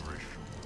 operation.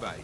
Bye-bye,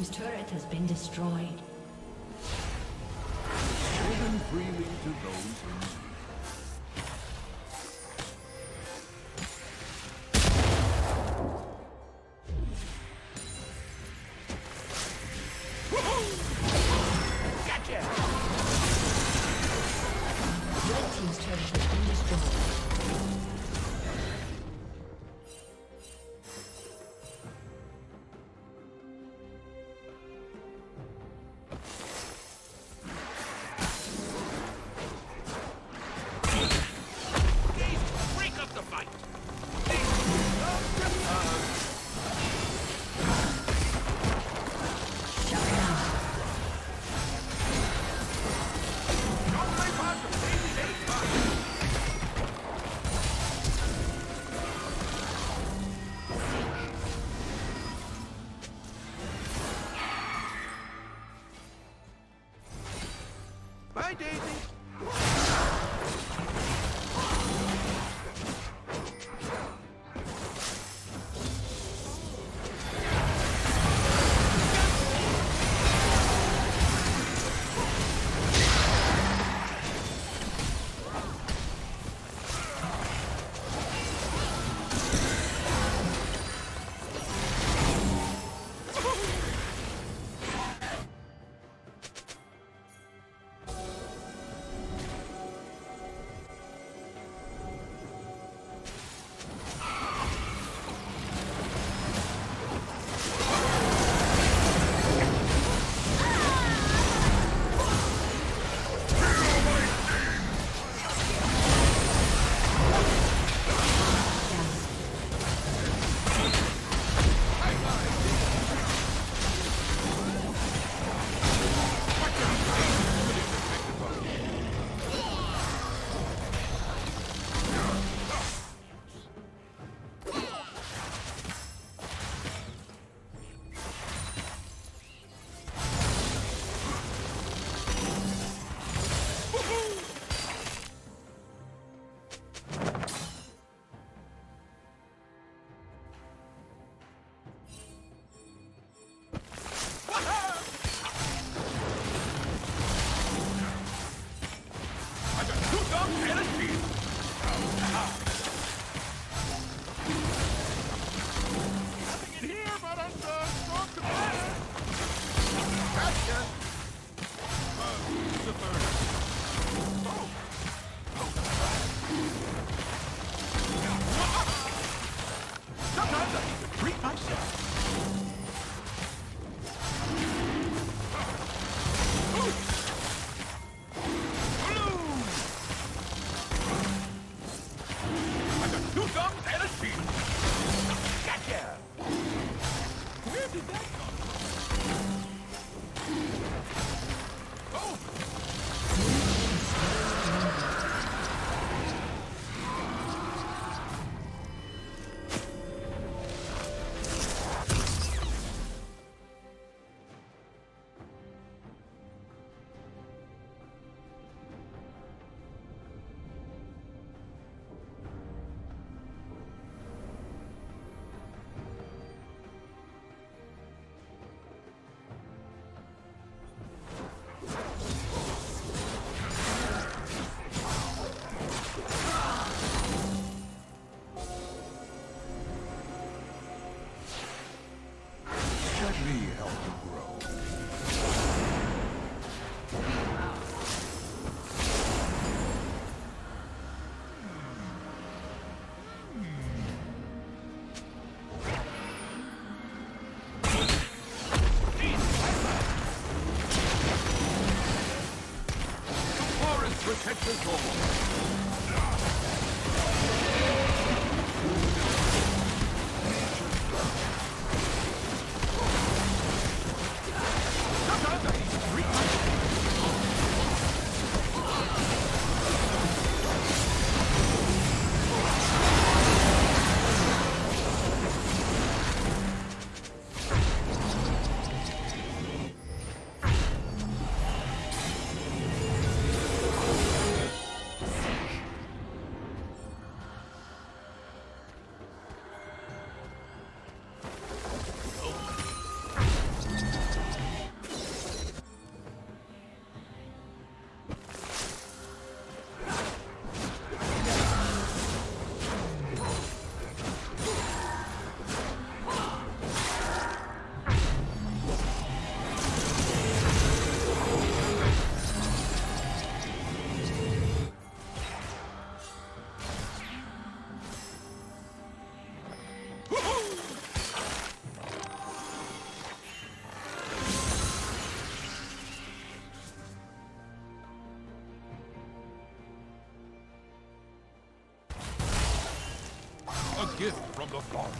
team's turret has been destroyed. Freely to those Bye, Daisy. do that? me help you grow. Gift from the forest.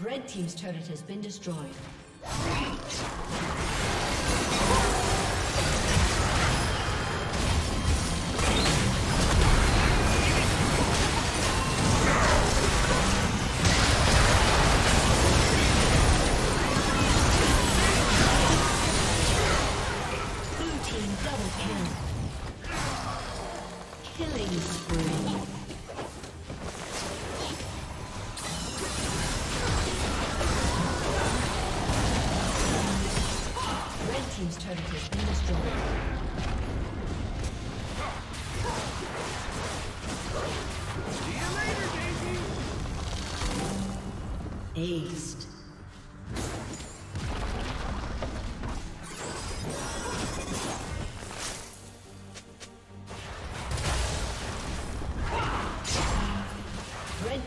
Red Team's turret has been destroyed.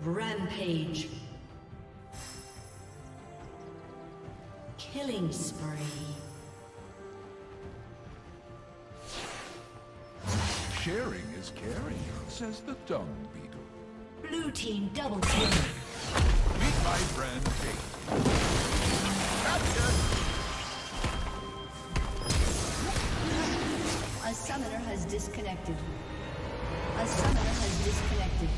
Rampage. Killing spree. Sharing is caring, says the dung beetle. Blue team double kill. Meet my friend Daisy. Gotcha. A summoner has disconnected. A summoner has disconnected.